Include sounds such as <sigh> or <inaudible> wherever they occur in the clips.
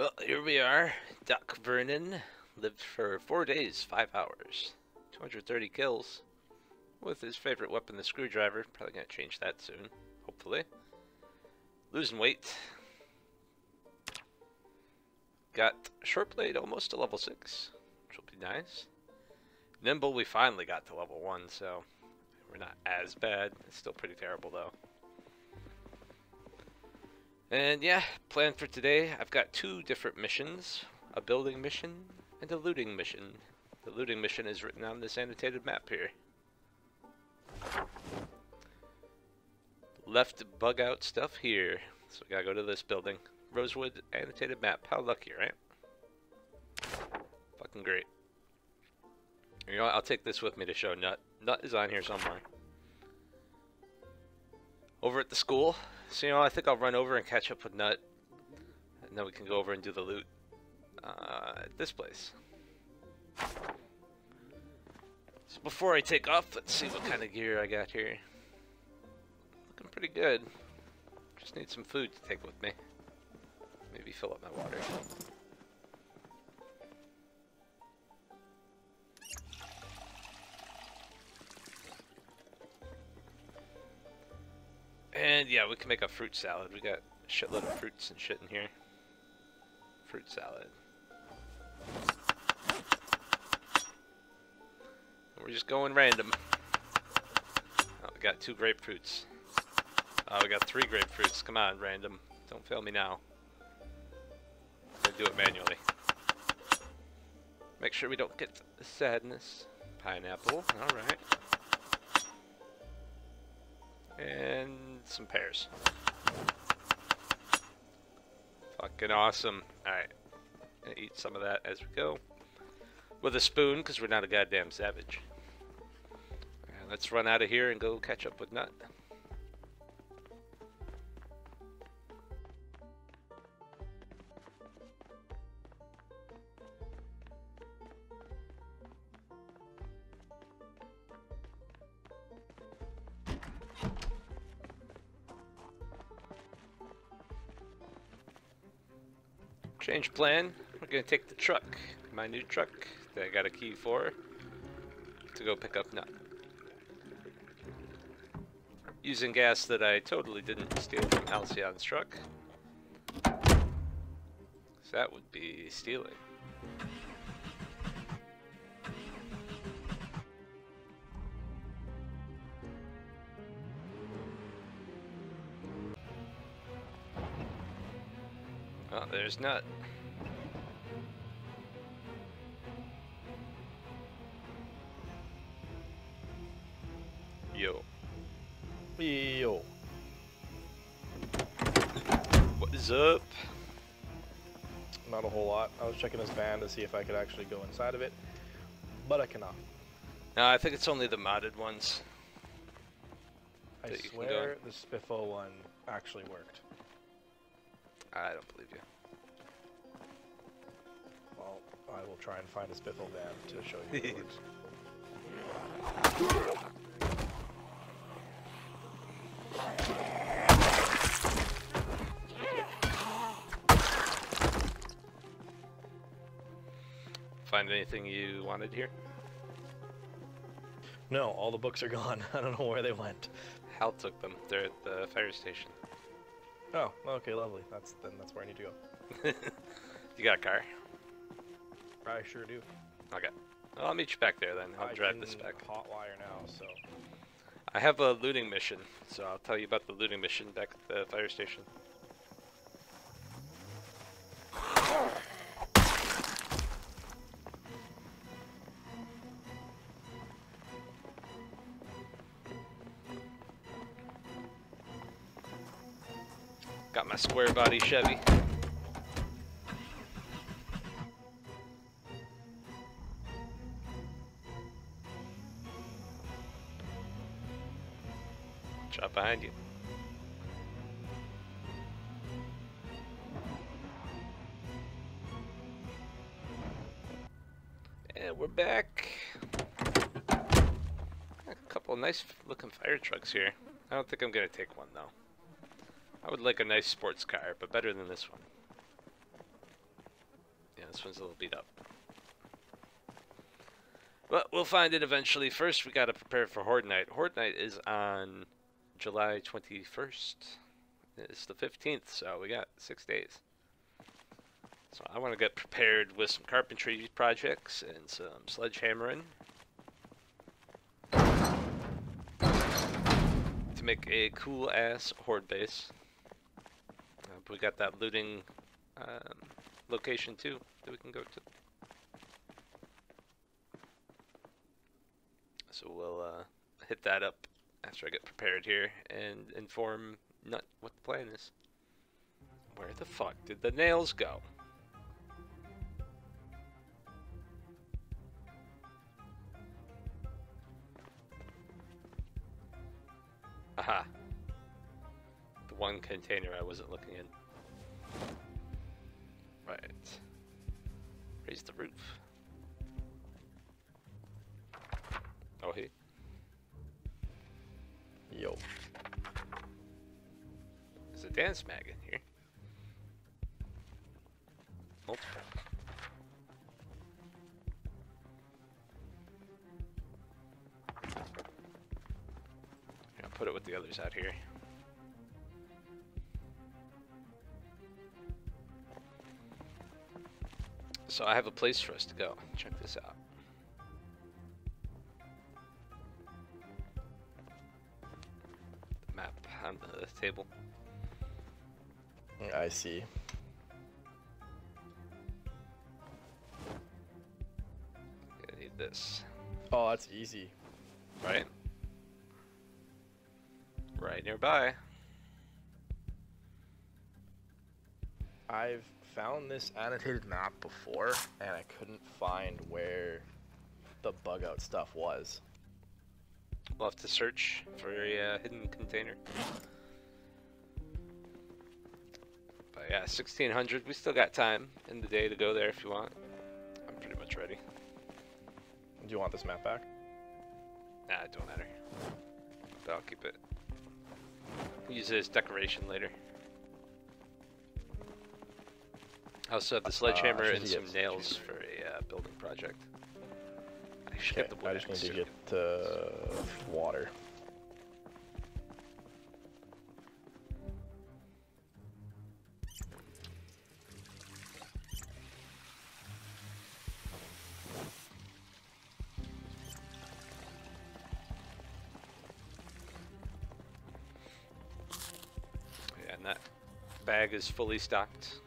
Well, here we are. Doc Vernon lived for four days, five hours, 230 kills, with his favorite weapon, the screwdriver. Probably gonna change that soon, hopefully. Losing weight. Got short blade almost to level six, which will be nice. Nimble, we finally got to level one, so we're not as bad. It's still pretty terrible though. And yeah, plan for today, I've got two different missions. A building mission and a looting mission. The looting mission is written on this annotated map here. Left bug out stuff here. So we gotta go to this building. Rosewood annotated map. How lucky, right? Fucking great. You know what? I'll take this with me to show Nut. Nut is on here somewhere. Over at the school, so, you know, I think I'll run over and catch up with Nut. And then we can go over and do the loot uh, at this place. So before I take off, let's see what kind of gear I got here. Looking pretty good. Just need some food to take with me. Maybe fill up my water. And yeah, we can make a fruit salad. We got a shitload of fruits and shit in here. Fruit salad. We're just going random. Oh, we got two grapefruits. Oh, we got three grapefruits. Come on, random. Don't fail me now. I'm do it manually. Make sure we don't get sadness. Pineapple. Alright and some pears. Fucking awesome. Alright. Eat some of that as we go. With a spoon, because we're not a goddamn savage. Right, let's run out of here and go catch up with Nut. Change plan. We're gonna take the truck, my new truck that I got a key for, to go pick up Nut. Using gas that I totally didn't steal from Halcyon's truck. So that would be stealing. Oh, there's Nut. Yo. Yo. What is up? Not a whole lot. I was checking this van to see if I could actually go inside of it, but I cannot. No, I think it's only the modded ones. I That you can go swear the Spiffo one actually worked. I don't believe you. Well, I will try and find a Spiffo van to show you if it works. <laughs> Find anything you wanted here? No, all the books are gone. <laughs> I don't know where they went. Hal took them. They're at the fire station. Oh, okay, lovely. That's then that's where I need to go. <laughs> you got a car? I sure do. Okay. Well, I'll meet you back there then. I'll I drive this back. Hotwire now, so I have a looting mission, so I'll tell you about the looting mission back at the fire station. Got my square body Chevy. Behind you. And we're back. A couple nice looking fire trucks here. I don't think I'm gonna take one though. I would like a nice sports car, but better than this one. Yeah, this one's a little beat up. But we'll find it eventually. First, we gotta prepare for Horde Night. Horde Night is on July 21st. It's the 15th, so we got six days. So I want to get prepared with some carpentry projects and some sledgehammering. To make a cool ass horde base. Uh, we got that looting um, location too that we can go to. So we'll uh, hit that up after I get prepared here and inform Nut what the plan is. Where the fuck did the nails go? Aha. The one container I wasn't looking in. Right. Raise the roof. Oh, hey. Yo. There's a dance mag in here. Multiple. Yeah, I'll put it with the others out here. So I have a place for us to go. Check this out. Table. I see. I need this. Oh, that's easy. Right? Right nearby. I've found this annotated map before, and I couldn't find where the bug out stuff was. We'll have to search for a uh, hidden container. Yeah, 1600. We still got time in the day to go there if you want. I'm pretty much ready. Do you want this map back? Nah, it don't matter. But I'll keep it. Use it as decoration later. I also have the sledgehammer should and some nails for a uh, building project. I should Okay, get the wood I just need to get uh, water. Bag is fully stocked.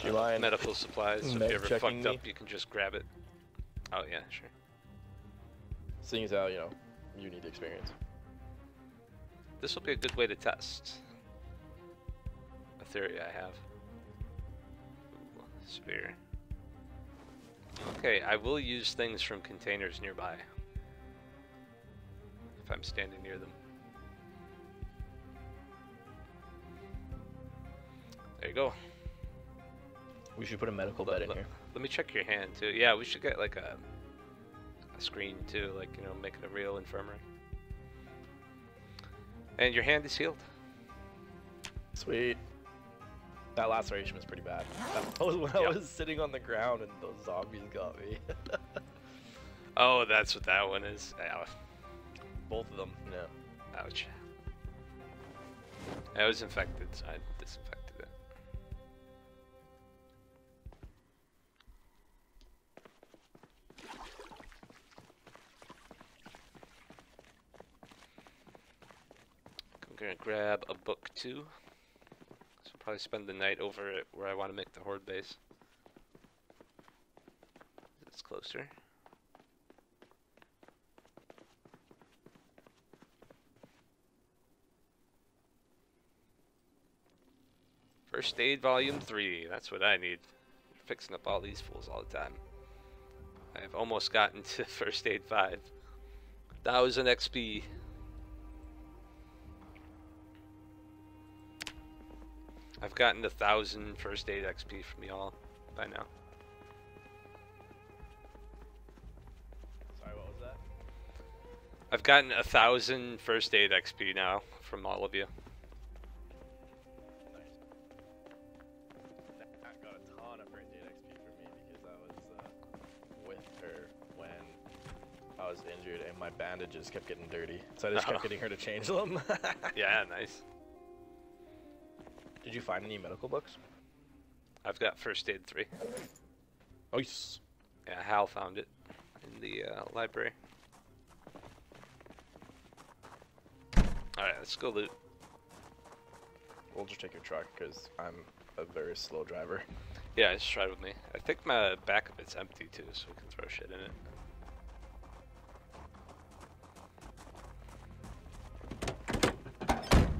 Do you Uh, mind medical supplies. So if you ever fucked up, you can just grab it. Oh yeah, sure. Seeing as how, you know, you need experience. This will be a good way to test a theory I have. Ooh, spear. Okay, I will use things from containers nearby. If I'm standing near them. There you go. We should put a medical bed in let- here. Let me check your hand too. Yeah, we should get like a a screen too, like you know, make it a real infirmary. And your hand is healed. Sweet. That laceration was pretty bad. <laughs> That was when I was sitting on the ground and those zombies got me. <laughs> Oh, that's what that one is. Ow. Both of them. Yeah. Ouch. I was infected, so I gonna grab a book too. So probably spend the night over at where I want to make the horde base. It's closer. First Aid Volume 3, that's what I need. Fixing up all these fools all the time. I've almost gotten <laughs> to First Aid 5. 1000 XP. I've gotten a thousand first aid XP from y'all by now. Sorry, what was that? I've gotten a thousand first aid XP now from all of you. injured and my bandages kept getting dirty. So I just oh. kept <laughs> getting her to change them. <laughs> yeah, nice. Did you find any medical books? I've got first aid three. Oh, yes. Yeah, Hal found it in the uh, library. Alright, let's go loot. We'll just take your truck because I'm a very slow driver. <laughs> Yeah, just try with me. I think my back of it's empty too, so we can throw shit in it.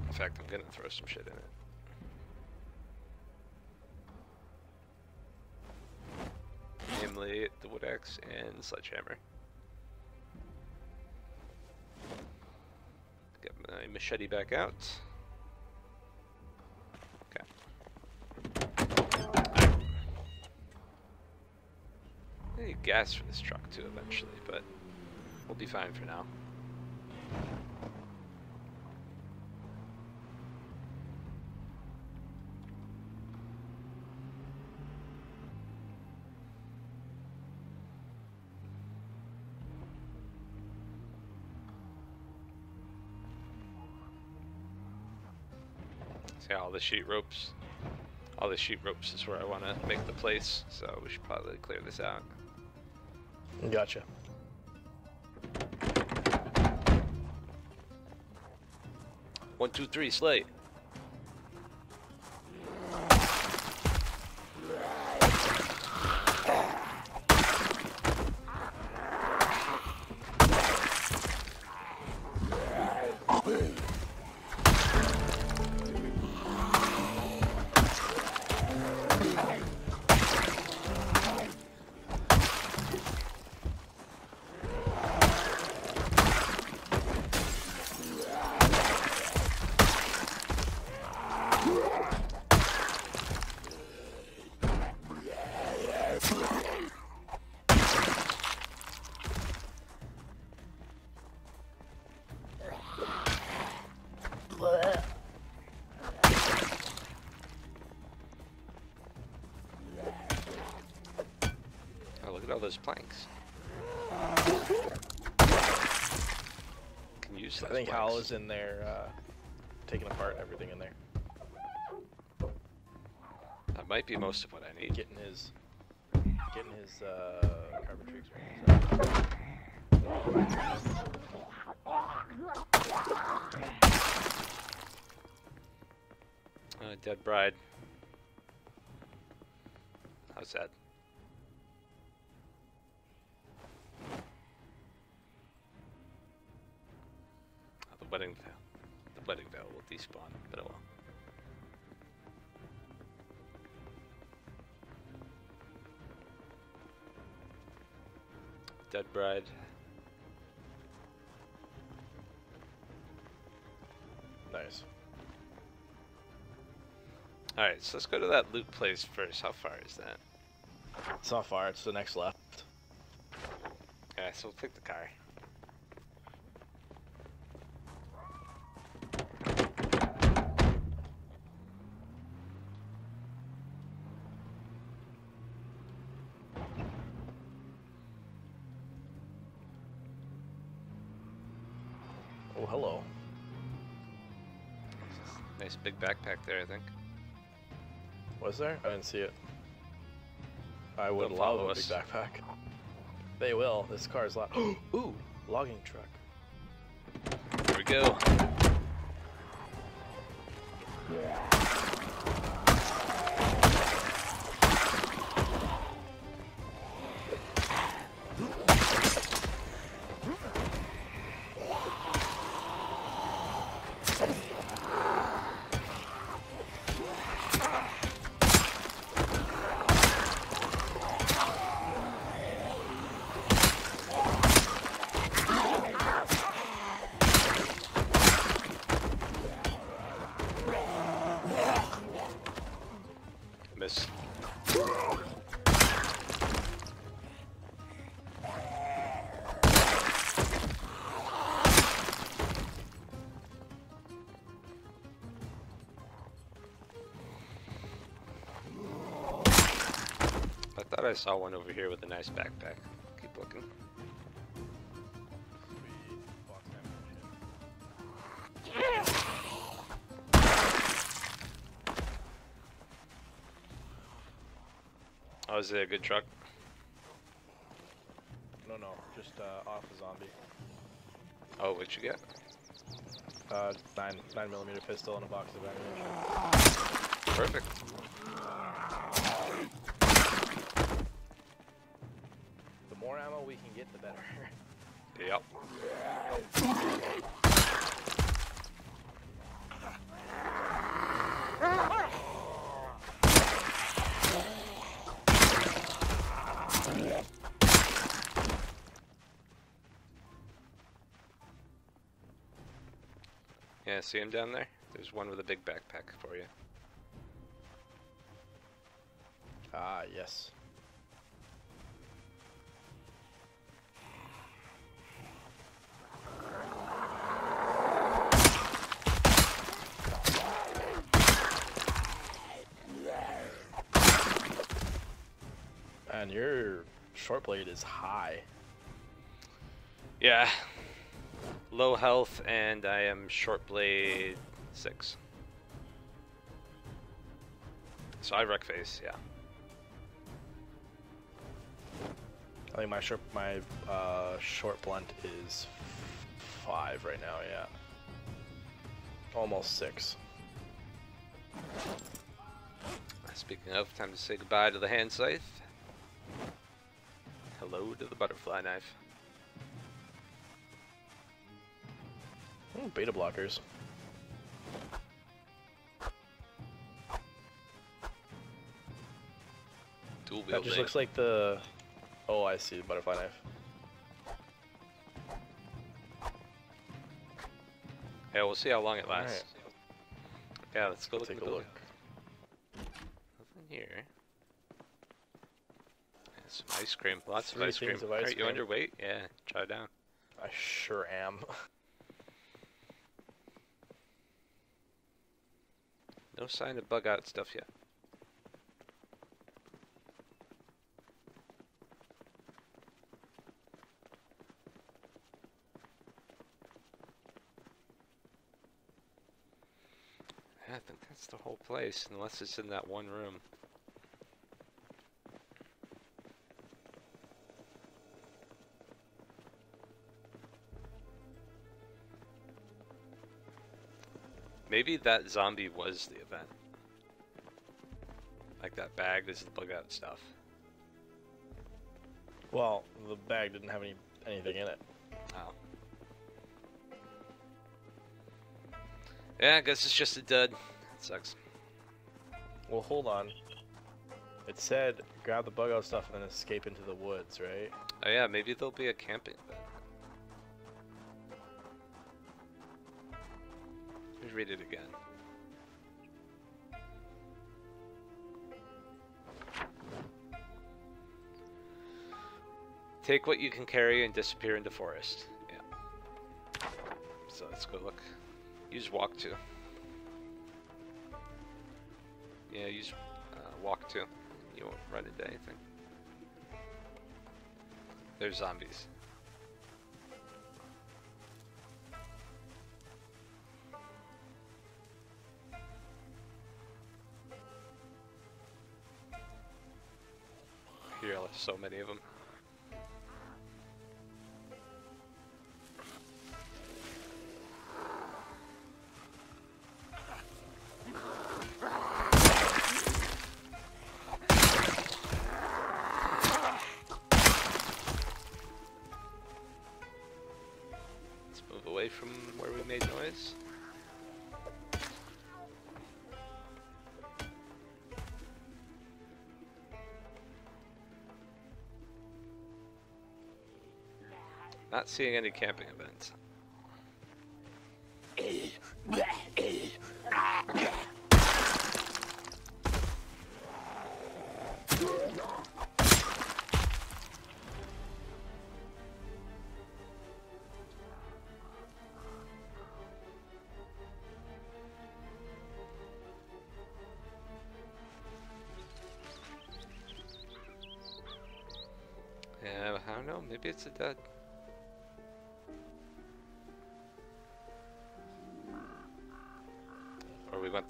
In fact, I'm gonna throw some shit in it. Namely, the wood axe and sledgehammer. Get my machete back out. Okay. I need gas for this truck too eventually, but we'll be fine for now. See all the sheet ropes. All the sheet ropes is where I want to make the place, so we should probably clear this out. Gotcha. One, two, three, slate. Those planks. Can use I think Hal is in there, uh, taking apart everything in there, That might be most of what I need. getting his, getting his uh, carpentry experience. Uh, dead bride. Dead bride. Nice. Alright, so let's go to that loot place first. How far is that? It's not far. It's the next left. Okay, so we'll take the car. Backpack there, I think. Was there? I didn't see it. I would They'll love follow a big backpack. They will. This car is locked. <gasps> Ooh, logging truck. Here we go. Miss. I saw one over here with a nice backpack. Keep looking. Oh, is it a good truck? No, no, just uh, off a zombie. Oh, what you get? Uh, nine nine millimeter pistol and a box of ammunition. Perfect. Ammo we can get, the better. Yep. Yeah, see him down there? There's one with a big backpack for you. ah, yes. Your short blade is high. Yeah. Low health, and I am short blade six. So I wreck face, yeah. I think my short my uh, short blunt is five right now. Yeah, almost six. Speaking of, time to say goodbye to the hand scythe. Hello to the butterfly knife. Ooh, beta blockers. Dual That just looks like the. Oh, I see the butterfly knife. Yeah, we'll see how long it lasts. Alright. Yeah, let's go look Take a building. look. Nothing here. Some ice cream. Lots Three of ice cream. of ice you cream. underweight? Yeah, try it down. I sure am. <laughs> No sign of bug out stuff yet. I think that's the whole place, unless it's in that one room. Maybe that zombie was the event. Like that bag this is the bug out stuff. well, the bag didn't have any anything in it. Oh. Yeah, I guess it's just a dud. sucks. Well, hold on. It said grab the bug out stuff and then escape into the woods, right? Oh yeah, maybe there'll be a camping Read it again. Take what you can carry and disappear into forest. Yeah. So let's go look. Use walk to. Yeah, use uh, walk to. You won't run into anything. There's zombies. So many of them. Let's move away from where we made noise. Not seeing any camping events. Yeah, I don't know. Maybe it's a dud.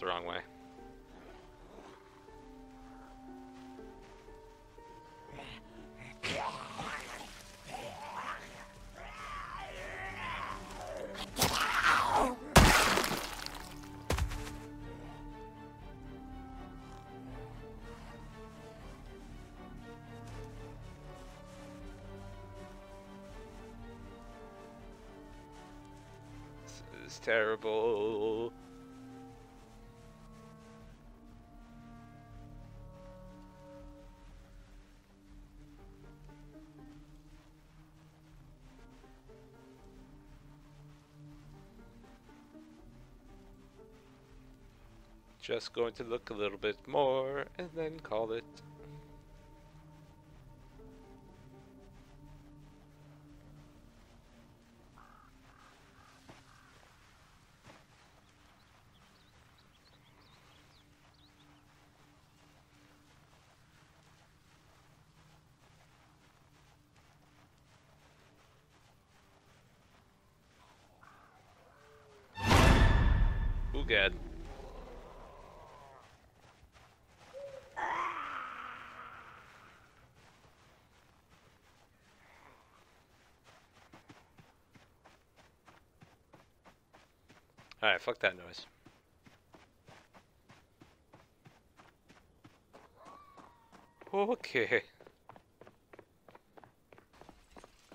the wrong way. terrible. Just going to look a little bit more and then call it. Ugad. Alright, fuck that noise. Okay.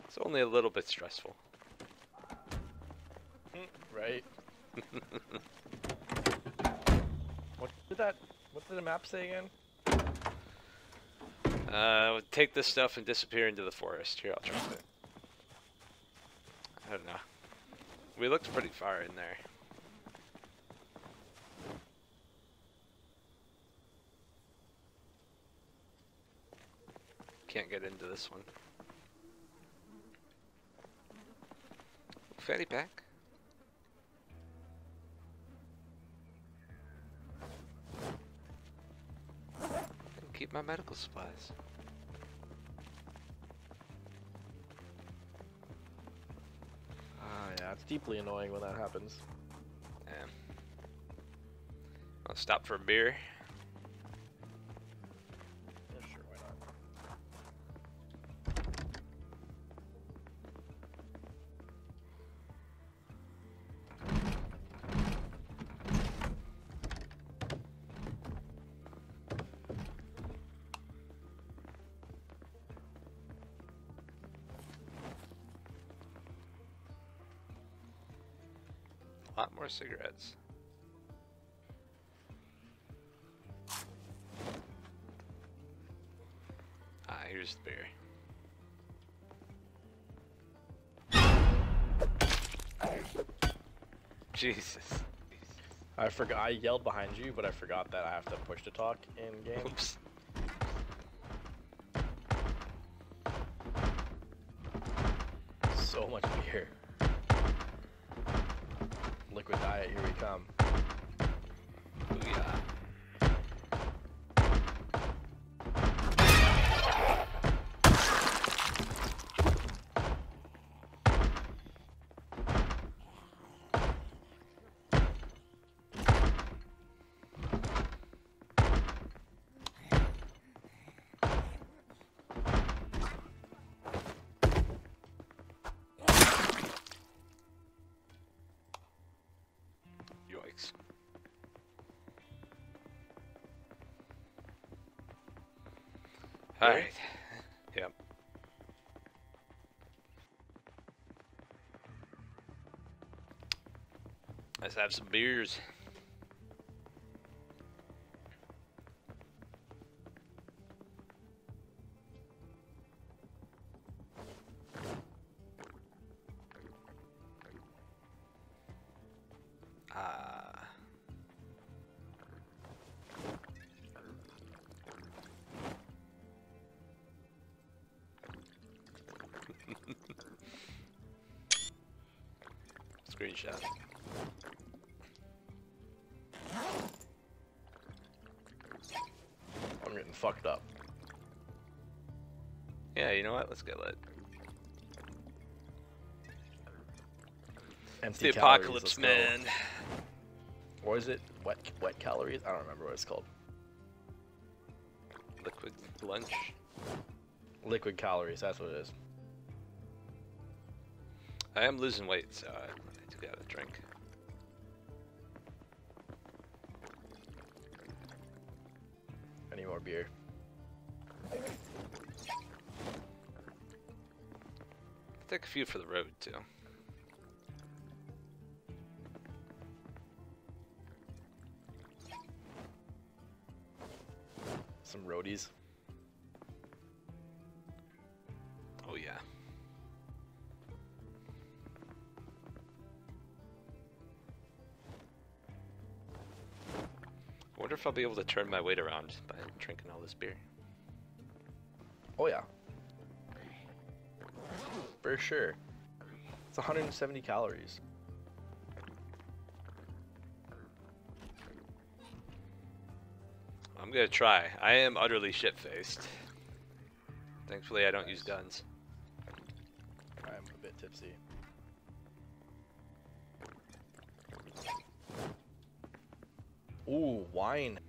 It's only a little bit stressful. Right. <laughs> what did that? What did the map say again? Uh, take this stuff and disappear into the forest. Here, I'll try it. I don't know. We looked pretty far in there. Can't get into this one. Fanny pack. And keep my medical supplies. Ah, yeah, it's deeply annoying when that happens. Yeah. I'll stop for a beer. More cigarettes. Ah, here's the beer. Jesus. I forgot. I yelled behind you, but I forgot that I have to push to talk in game. Oops. So much beer. Alright. <laughs> Yep. Let's have some beers. Screenshot. I'm getting fucked up. Yeah, you know what? Let's get lit. Empty It's the calories, apocalypse, man. Or is it wet wet calories? I don't remember what it's called. Liquid lunch. Liquid calories, that's what it is. I am losing weight, so to get a drink. Any more beer? Take a few for the road too. Some roadies. If I'll be able to turn my weight around by drinking all this beer. Oh yeah. For sure. It's 170 calories. I'm gonna try. I am utterly shit-faced. Thankfully, I don't use guns. I'm a bit tipsy. Ooh, wine.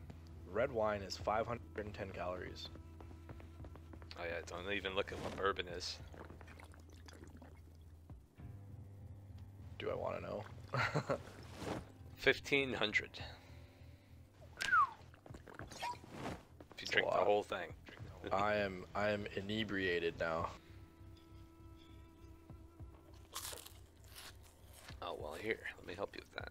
Red wine is 510 calories. Oh yeah, don't even look at what bourbon is. Do I want to know? <laughs> 1500. If you drink the whole thing. <laughs> I am I am inebriated now. Oh well, here, let me help you with that.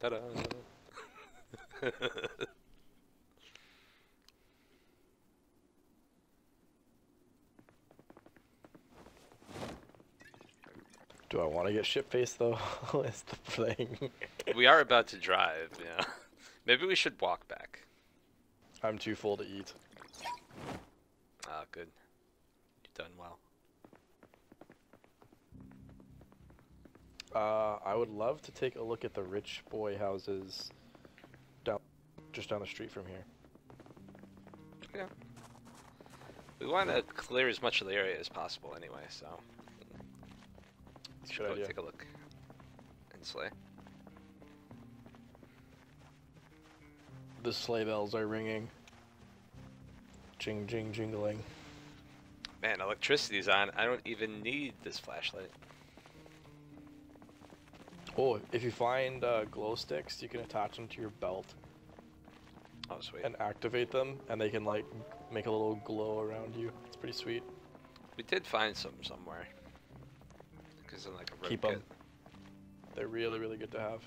Ta-da! <laughs> Do I want to get shit faced though? <laughs> Is the thing. we are about to drive, yeah. Maybe we should walk back. I'm too full to eat. Ah, good. You've done well. Uh, I would love to take a look at the rich boy houses down, just down the street from here. Yeah. We want to clear as much of the area as possible anyway, so. It's a Should good go idea. take a look. And slay. The sleigh bells are ringing. Jing, jing, jingling. Man, electricity's on. I don't even need this flashlight. Oh, if you find uh, glow sticks, you can attach them to your belt Oh, sweet. and activate them, and they can like make a little glow around you. It's pretty sweet. We did find some somewhere. Because in like a Keep kit. 'em. They're really, really good to have.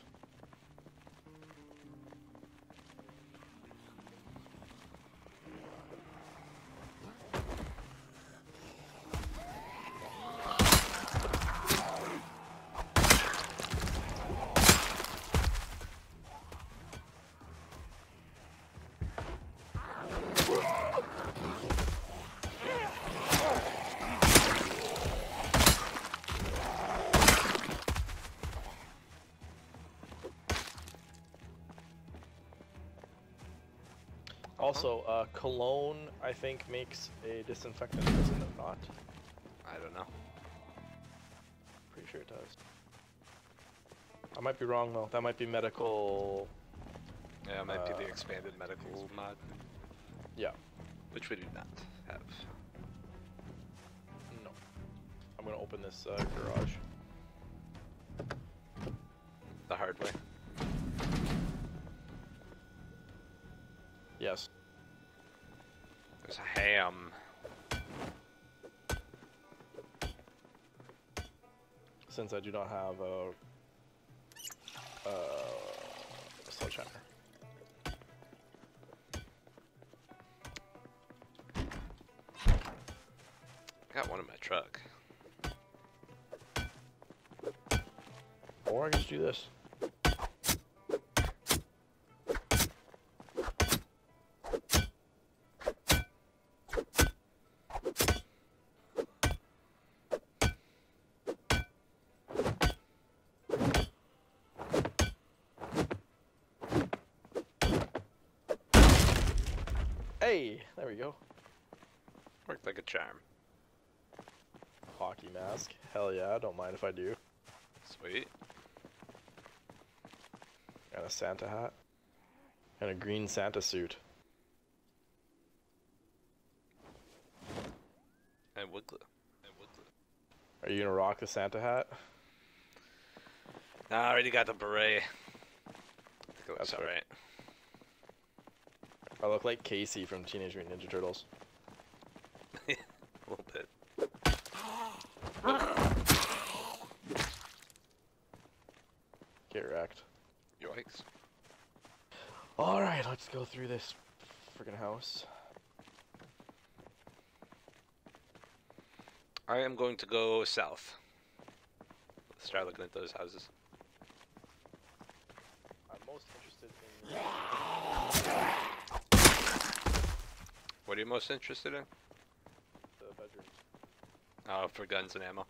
Also, uh, cologne, I think, makes a disinfectant, doesn't it not? I don't know. Pretty sure it does. I might be wrong though. That might be medical. Yeah, it might be the Uh, expanded medical mod, Yeah. which we do not have. No. I'm gonna open this uh, garage. The hard way. Yes. Ham. Since I do not have a, uh, sledgehammer. I got one in my truck. Or I can just do this. Go. Worked like a charm. Hockey mask. Hell yeah, don't mind if I do. Sweet. And a Santa hat. And a green Santa suit. And glue. And. Are you gonna rock the Santa hat? Nah, I already got the beret. I think it looks That's alright. I look like Casey from Teenage Mutant Ninja Turtles. <laughs> A little bit. get wrecked. Yikes. Alright, let's go through this freaking house. I am going to go south. Let's start looking at those houses. I'm most interested What are you most interested in? the bedrooms. Oh, for guns and ammo.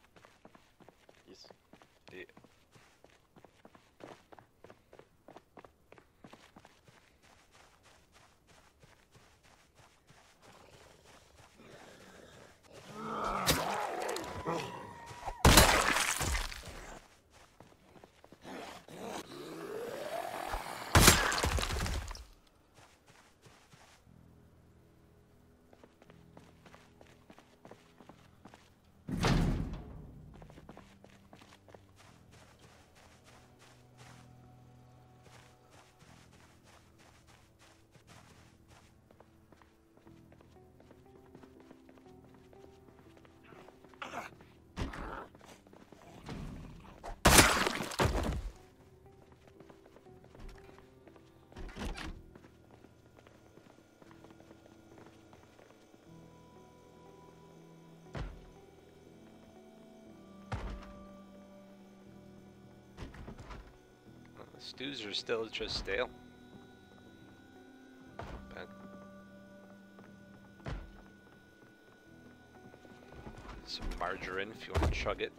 Stews are still just stale. Some margarine if you want to chug it.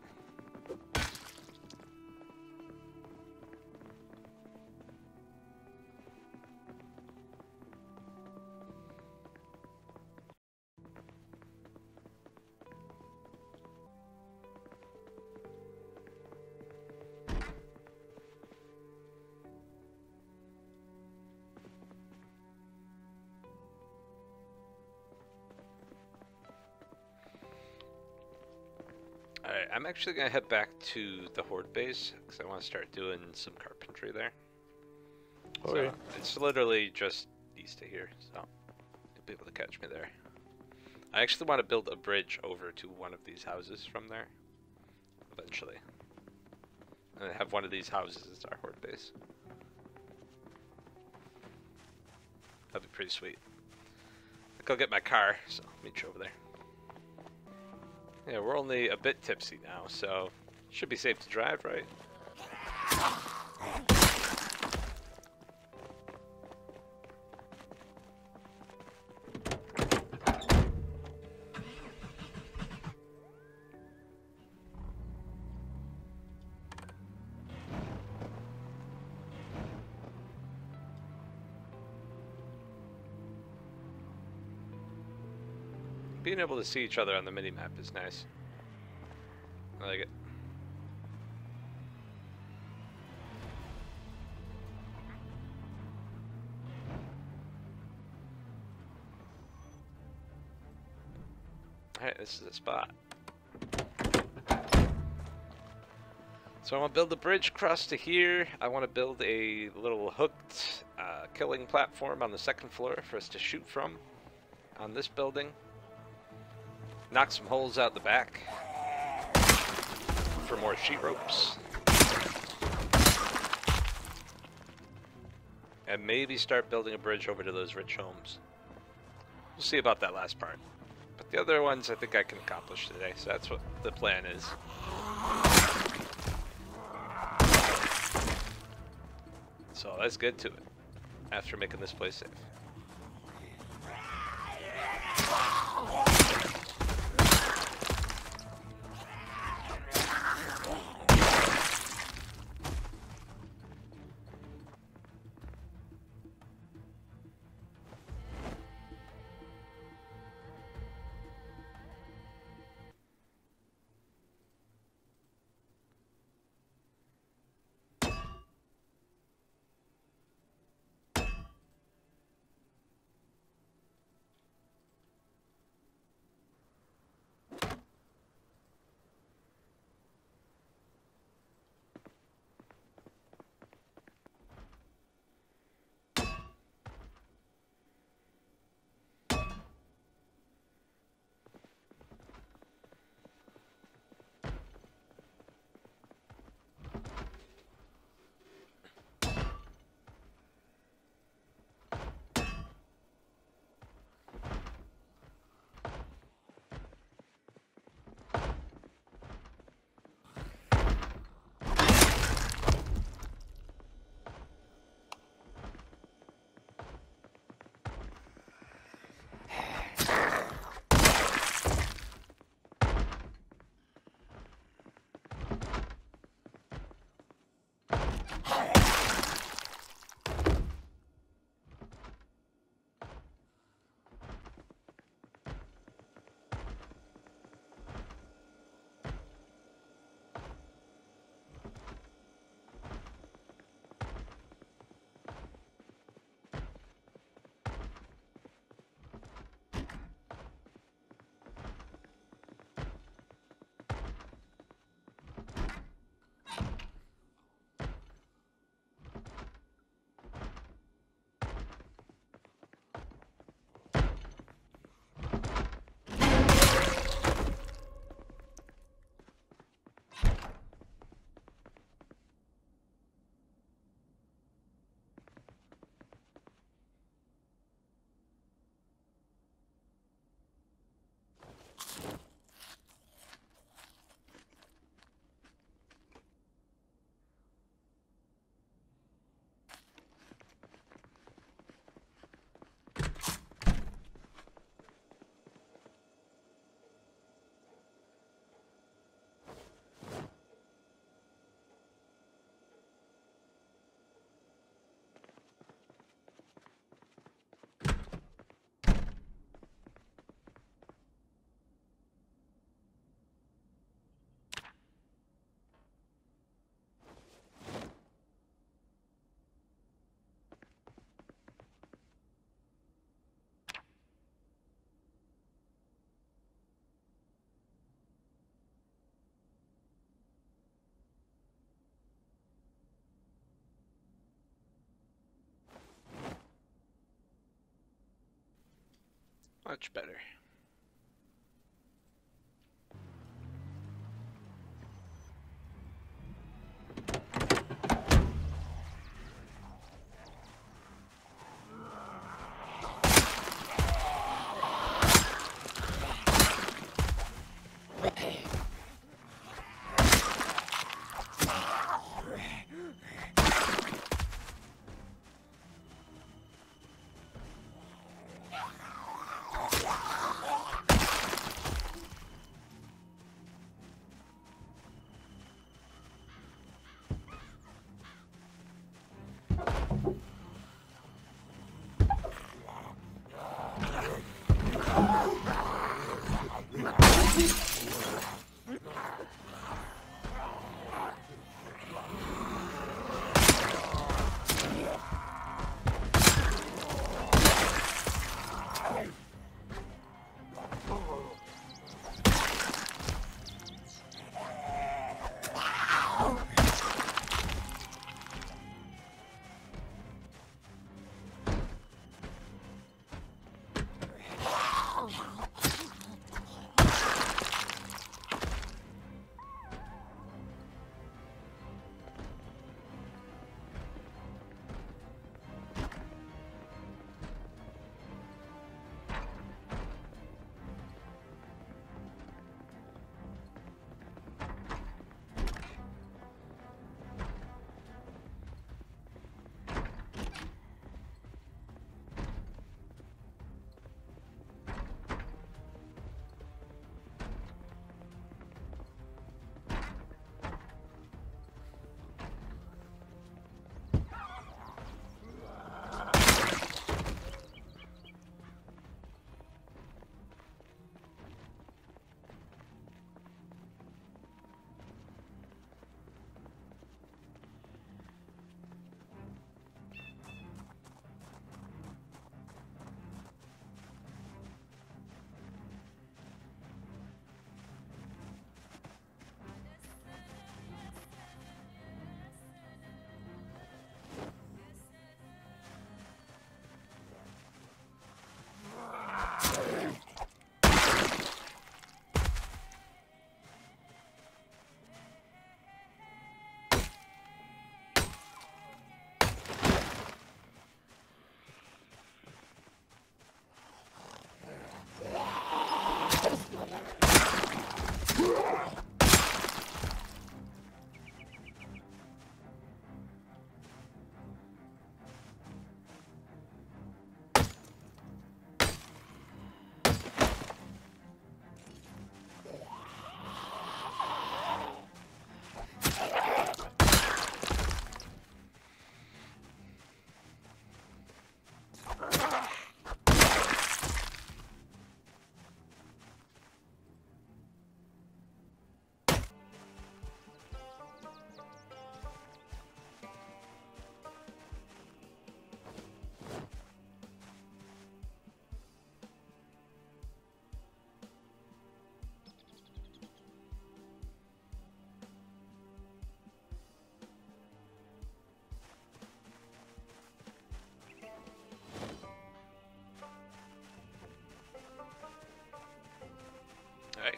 Actually gonna head back to the Horde base because I want to start doing some carpentry there. Oh, so, Okay. it's literally just east of here, so you'll be able to catch me there. I actually want to build a bridge over to one of these houses from there, eventually. And have one of these houses as our Horde base. That'd be pretty sweet. I I'll get my car, so I'll meet you over there. Yeah, we're only a bit tipsy now, so should be safe to drive, right? Being able to see each other on the mini-map is nice. I like it. Alright, this is a spot. So I want to build a bridge across to here. I want to build a little hooked uh, killing platform on the second floor for us to shoot from on this building. Knock some holes out the back for more sheet ropes. And maybe start building a bridge over to those rich homes. We'll see about that last part. But the other ones I think I can accomplish today, so that's what the plan is. So let's get to it after making this place safe. Much better.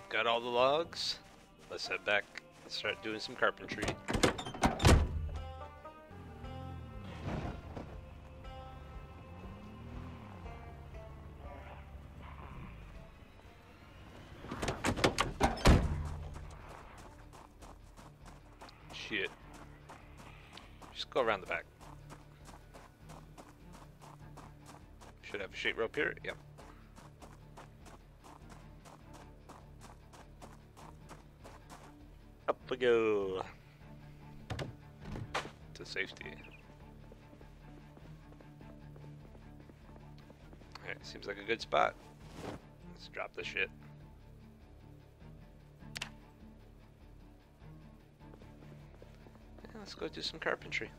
Got all the logs. Let's head back and start doing some carpentry. Shit. Just go around the back. Should have a sheet rope here. Yep. Up we go. To safety. Alright, seems like a good spot. Let's drop the shit. Yeah, let's go do some carpentry.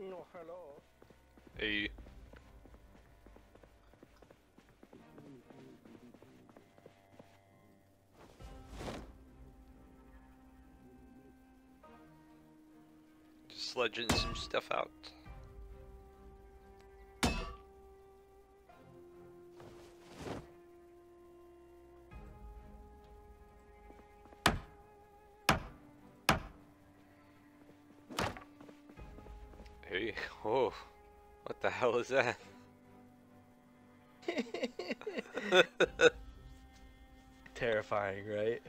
No, hello. Hey. Just sledging some stuff out. Hell is that? <laughs> Terrifying, right?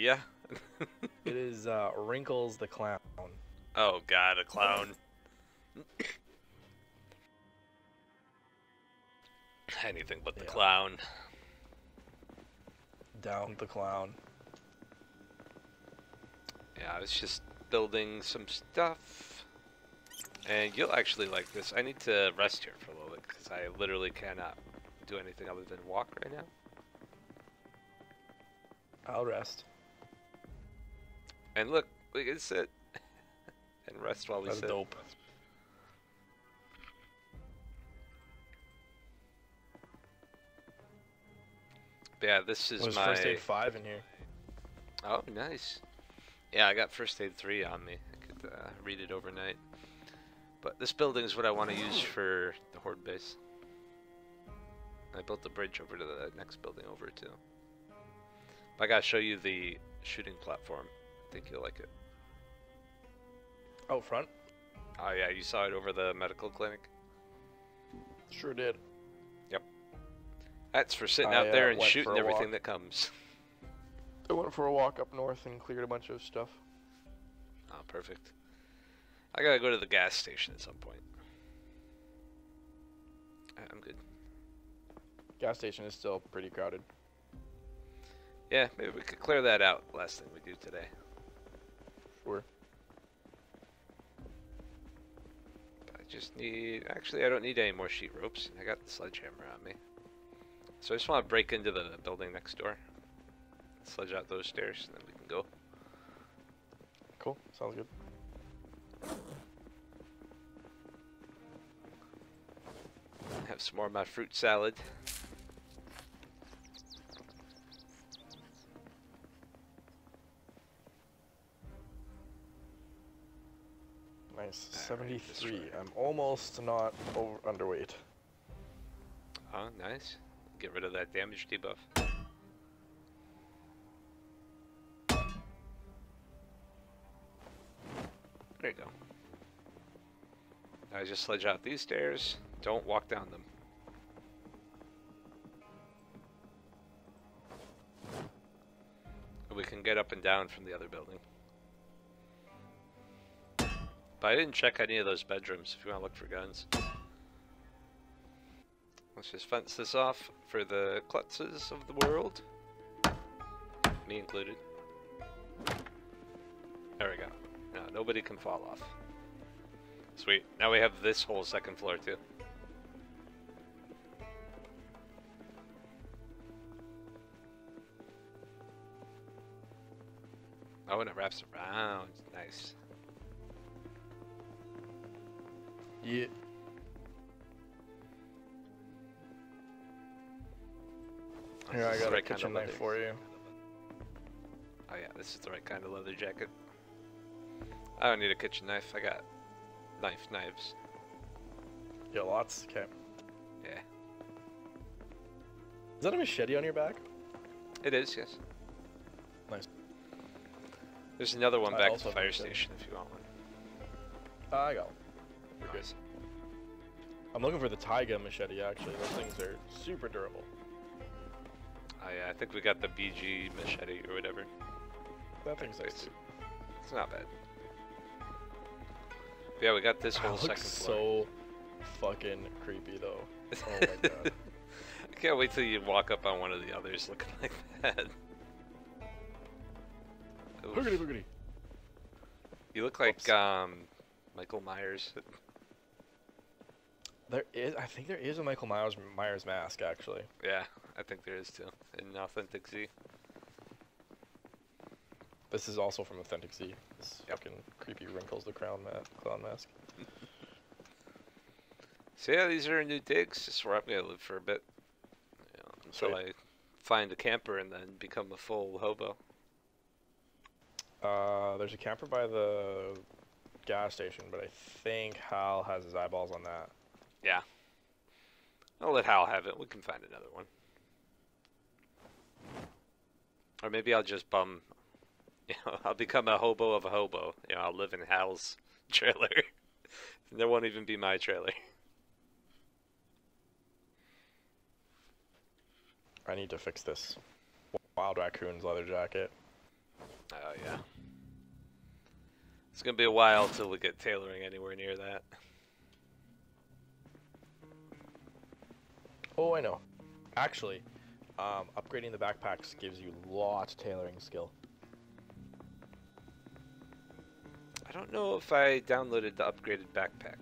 yeah. <laughs> It is uh, Wrinkles the Clown. oh god, a clown. Anything but the Yeah. clown. Down the Clown. Yeah, I was just building some stuff. And you'll actually like this. I need to rest here for a little bit because I literally cannot do anything other than walk right now. I'll rest. And look, we can sit <laughs> and rest while we That's sit. dope. But yeah, this is Was my. first aid five in here? Oh, nice. Yeah, I got first aid three on me. I could uh, read it overnight. But this building is what I want to use for the horde base. I built the bridge over to the next building over too. I gotta show you the shooting platform. I think you'll like it. Out front? Oh yeah, you saw it over the medical clinic. Sure did. Yep. That's for sitting I, out there uh, and shooting everything walk. that comes. <laughs> I went for a walk up north and cleared a bunch of stuff. Oh, perfect. I gotta go to the gas station at some point. I'm good. Gas station is still pretty crowded. Yeah, maybe we could clear that out last thing we do today. Sure. I just need. Actually, I don't need any more sheet ropes. I got the sledgehammer on me. So I just want to break into the building next door. Sledge out those stairs, and then we can go. Cool. Sounds good. Have some more of my fruit salad. Nice. 73. way. I'm almost not over underweight. Oh, nice. Get rid of that damage debuff. There you go. Now I just sledge out these stairs. Don't walk down them. We can get up and down from the other building. But I didn't check any of those bedrooms if you want to look for guns. Let's just fence this off for the klutzes of the world. Me included. There we go. Now nobody can fall off. Sweet. Now we have this whole second floor too. Oh, and it wraps around. Nice. Yeah. Here, I got a right kind of kitchen knife for you. Oh yeah, this is the right kind of leather jacket. I don't need a kitchen knife. I got knife knives. Yeah, lots. Okay. Yeah, Is that a machete on your back? it is. Yes. There's another one I back at the fire station if you want one. Ah, I got one. We're good. Nice. I'm looking for the Taiga machete, actually. Those things are super durable. Oh yeah, I think we got the BG machete or whatever. That thing's nice It's, too. it's not bad. But yeah, we got this whole That second looks floor. so fucking creepy, though. <laughs> Oh my god. I can't wait till you walk up on one of the others looking like that. Oof. boogity boogity. You look like Whoops. um, Michael Myers. <laughs> There is, I think there is a Michael Myers Myers mask actually. Yeah, I think there is too in Authentic Z. This is also from Authentic Z. This Yep. fucking creepy wrinkles the crown ma- clown mask. <laughs> So yeah, these are new digs. This is where I'm gonna live for a bit. You know, until Sweet. I find a camper and then become a full hobo. Uh, there's a camper by the gas station, but I think Hal has his eyeballs on that. Yeah. I'll let Hal have it. We can find another one. Or maybe I'll just bum. <laughs> You know, I'll become a hobo of a hobo. You know, I'll live in Hal's <laughs> trailer. <laughs> there won't even be my trailer. I need to fix this wild raccoon's leather jacket. Oh yeah. It's gonna be a while till we get tailoring anywhere near that. Oh, I know. Actually, um, upgrading the backpacks gives you lots of tailoring skill. I don't know if I downloaded the upgraded backpack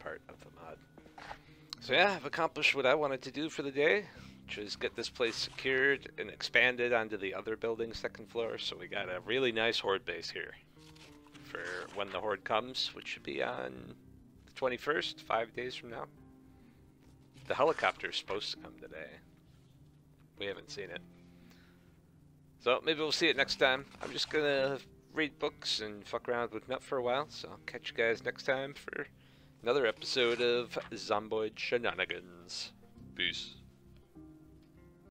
part of the mod. So yeah, I've accomplished what I wanted to do for the day, which is get this place secured and expanded onto the other building second floor. So we got a really nice horde base here for when the horde comes, which should be on the 21st, five days from now. The helicopter is supposed to come today. We haven't seen it. So maybe we'll see it next time. I'm just gonna read books and fuck around with Nut for a while, so I'll catch you guys next time for another episode of Zomboid Shenanigans. Peace.